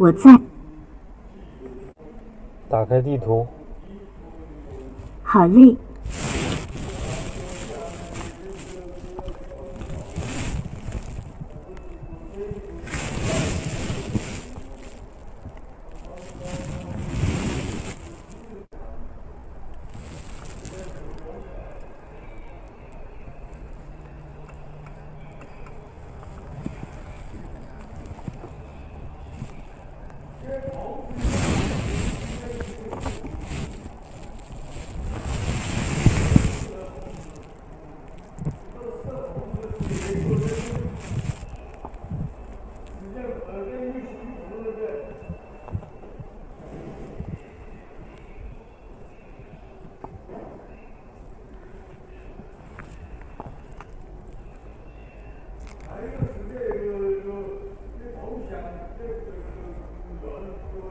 我在打开地图。好嘞。今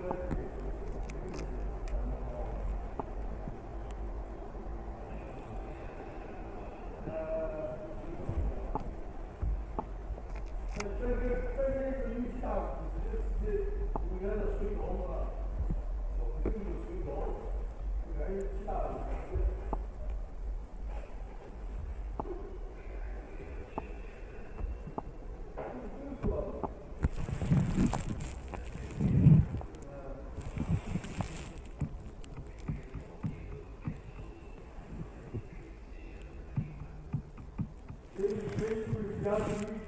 天的图到时候也，幸福牙来来来来。